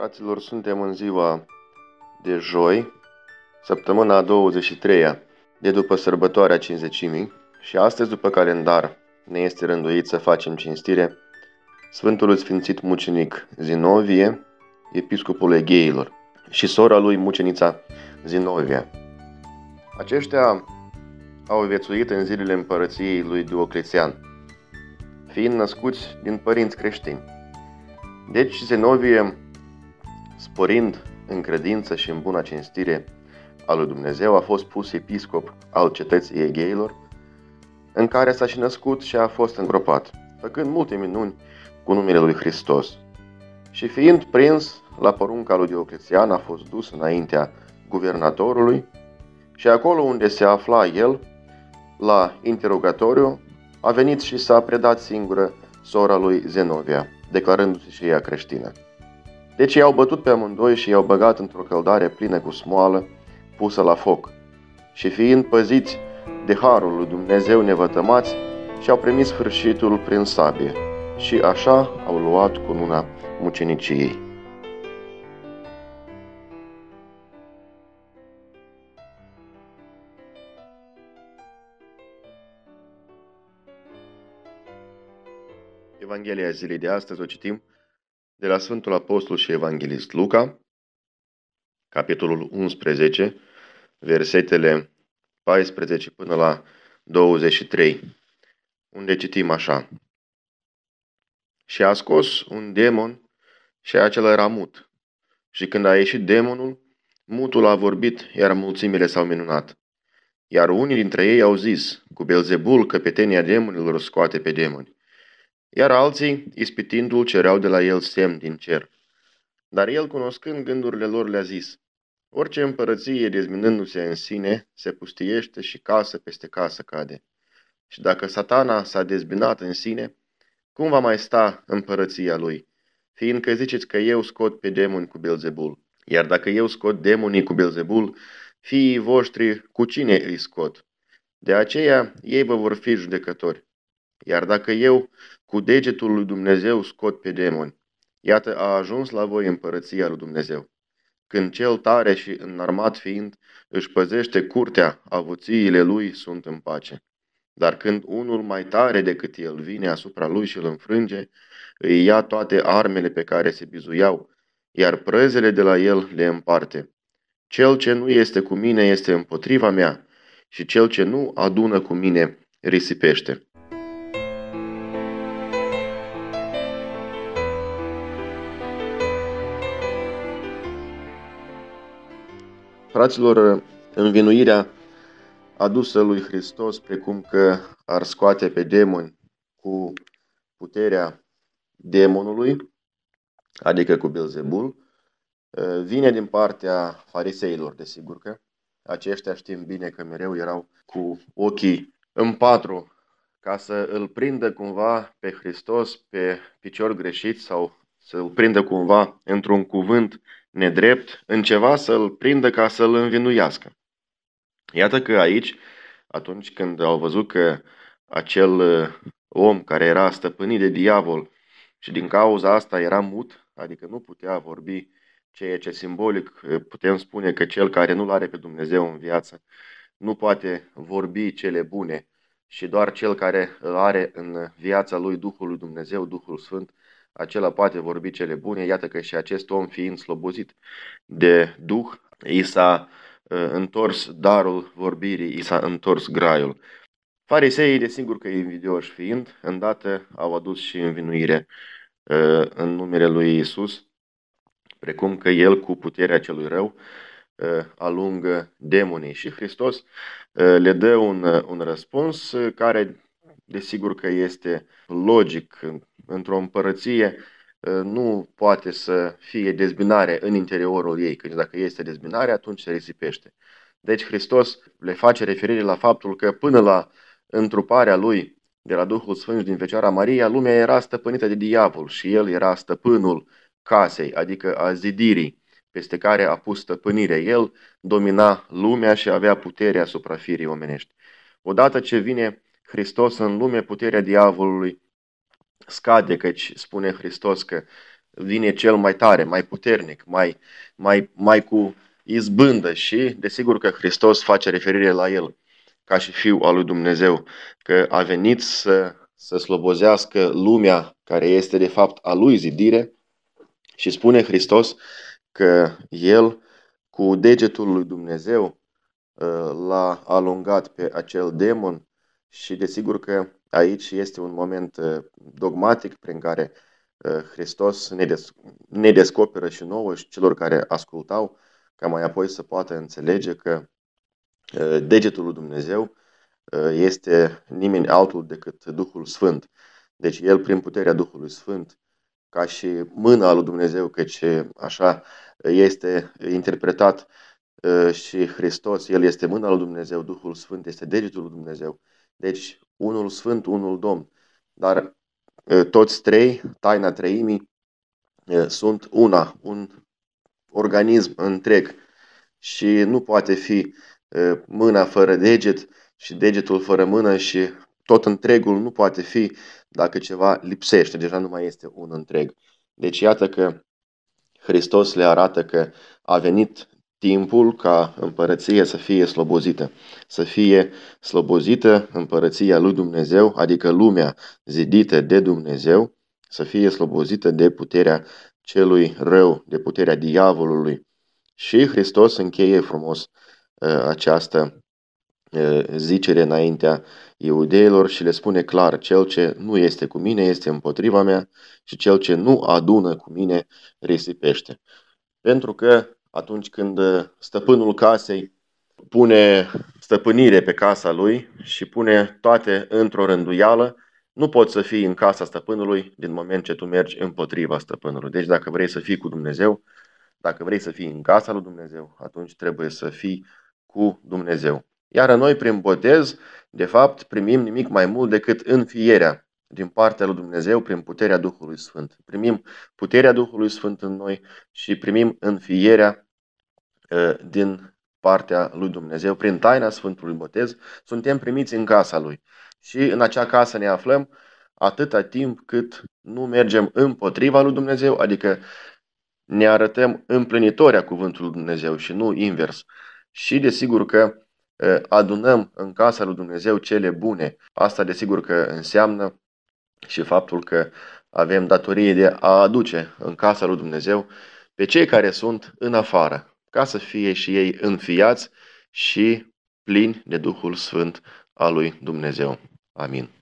Fraților, suntem în ziua de joi, săptămâna a 23-a, de după sărbătoarea cinzecimii și astăzi, după calendar, ne este rânduit să facem cinstire Sfântul Sfințit Mucenic Zinovie, episcopul Egheilor, și sora lui mucenița Zinovia. Aceștia au viețuit în zilele împărăției lui Dioclețian, fiind născuți din părinți creștini. Deci Zinovie sporind în credință și în buna cinstire a lui Dumnezeu, a fost pus episcop al cetății Egheilor, în care s-a și născut și a fost îngropat, făcând multe minuni cu numele lui Hristos. Și fiind prins la porunca lui Diocletian, a fost dus înaintea guvernatorului și acolo unde se afla el, la interogatoriu, a venit și s-a predat singură sora lui Zenovia, declarându-se și ea creștină. Deci i-au bătut pe amândoi și i-au băgat într-o căldare plină cu smoală, pusă la foc. Și fiind păziți de harul lui Dumnezeu nevătămați, și-au primit sfârșitul prin sabie. Și așa au luat cu cununa muceniciei. Evanghelia zilei de astăzi o citim de la Sfântul Apostol și Evanghelist Luca, capitolul 11, versetele 14 până la 23, unde citim așa. Și a scos un demon și acela era mut. Și când a ieșit demonul, mutul a vorbit, iar mulțimile s-au minunat. Iar unii dintre ei au zis, cu Belzebul, căpetenia demonilor scoate pe demoni iar alții, ispitindu-l, cereau de la el semn din cer. Dar el, cunoscând gândurile lor, le-a zis, Orice împărăție, dezminându-se în sine, se pustiește și casă peste casă cade. Și dacă satana s-a dezbinat în sine, cum va mai sta împărăția lui? Fiindcă ziceți că eu scot pe demoni cu Belzebul. Iar dacă eu scot demonii cu Belzebul, fiii voștri cu cine îi scot? De aceea ei vă vor fi judecători. Iar dacă eu cu degetul lui Dumnezeu scot pe demoni, iată a ajuns la voi împărăția lui Dumnezeu. Când cel tare și înarmat fiind își păzește curtea, avuțiile lui sunt în pace. Dar când unul mai tare decât el vine asupra lui și îl înfrânge, îi ia toate armele pe care se bizuiau, iar prăzele de la el le împarte. Cel ce nu este cu mine este împotriva mea și cel ce nu adună cu mine risipește. Fraților, învinuirea adusă lui Hristos, precum că ar scoate pe demoni cu puterea demonului, adică cu Belzebul, vine din partea fariseilor, desigur că aceștia știm bine că mereu erau cu ochii în patru ca să îl prindă cumva pe Hristos pe picior greșit sau să îl prindă cumva într-un cuvânt nedrept, în ceva să-l prindă ca să-l învinuiască. Iată că aici, atunci când au văzut că acel uh, om care era stăpânit de diavol și din cauza asta era mut, adică nu putea vorbi, ceea ce simbolic uh, putem spune că cel care nu-L are pe Dumnezeu în viață nu poate vorbi cele bune și doar cel care îl are în viața lui Duhul lui Dumnezeu, Duhul Sfânt, acela poate vorbi cele bune. Iată că și acest om fiind slobozit de Duh, i s-a uh, întors darul vorbirii, i s-a întors graiul. Fariseii, desigur că invidioși fiind, îndată au adus și învinuire uh, în numele lui Isus, precum că el cu puterea celui rău uh, alungă demonii. Și Hristos le dă un, un răspuns care desigur că este logic într-o împărăție ă, nu poate să fie dezbinare în interiorul ei, căci dacă este dezbinare, atunci se risipește. Deci Hristos le face referire la faptul că până la întruparea lui de la Duhul Sfânt din Fecioara Maria, lumea era stăpânită de diavol și el era stăpânul casei, adică a zidirii peste care a pus stăpânire. El domina lumea și avea puterea asupra firii omenești. Odată ce vine Hristos în lume, puterea diavolului scade, căci spune Hristos că vine cel mai tare, mai puternic, mai, mai, mai cu izbândă și desigur că Hristos face referire la el ca și Fiul al lui Dumnezeu, că a venit să, să slobozească lumea care este de fapt a lui zidire și spune Hristos că El cu degetul lui Dumnezeu uh, l-a alungat pe acel demon și desigur că aici este un moment uh, dogmatic prin care uh, Hristos ne, des- ne descoperă și nouă și celor care ascultau ca mai apoi să poată înțelege că degetul lui Dumnezeu este nimeni altul decât Duhul Sfânt. Deci El, prin puterea Duhului Sfânt, ca și mâna lui Dumnezeu, căci așa este interpretat și Hristos, El este mâna lui Dumnezeu, Duhul Sfânt este degetul lui Dumnezeu. Deci, unul Sfânt, unul Domn. Dar toți trei, taina treimii, sunt una, un organism întreg și nu poate fi mâna fără deget și degetul fără mână și tot întregul nu poate fi dacă ceva lipsește, deja nu mai este un întreg. Deci iată că Hristos le arată că a venit timpul ca împărăția să fie slobozită. Să fie slobozită împărăția lui Dumnezeu, adică lumea zidită de Dumnezeu, să fie slobozită de puterea celui rău, de puterea diavolului. Și Hristos încheie frumos uh, această zicere înaintea iudeilor și le spune clar, cel ce nu este cu mine este împotriva mea și cel ce nu adună cu mine risipește. Pentru că atunci când stăpânul casei pune stăpânire pe casa lui și pune toate într-o rânduială, nu poți să fii în casa stăpânului din moment ce tu mergi împotriva stăpânului. Deci dacă vrei să fii cu Dumnezeu, dacă vrei să fii în casa lui Dumnezeu, atunci trebuie să fii cu Dumnezeu. Iar noi, prin botez, de fapt, primim nimic mai mult decât înfierea din partea lui Dumnezeu prin puterea Duhului Sfânt. Primim puterea Duhului Sfânt în noi și primim înfierea ă, din partea lui Dumnezeu. Prin taina Sfântului Botez suntem primiți în casa lui. Și în acea casă ne aflăm atâta timp cât nu mergem împotriva lui Dumnezeu, adică ne arătăm împlinitoria cuvântului lui Dumnezeu și nu invers. Și desigur că adunăm în casa lui Dumnezeu cele bune. Asta desigur că înseamnă și faptul că avem datorie de a aduce în casa lui Dumnezeu pe cei care sunt în afară, ca să fie și ei înfiați și plini de Duhul Sfânt al lui Dumnezeu. Amin.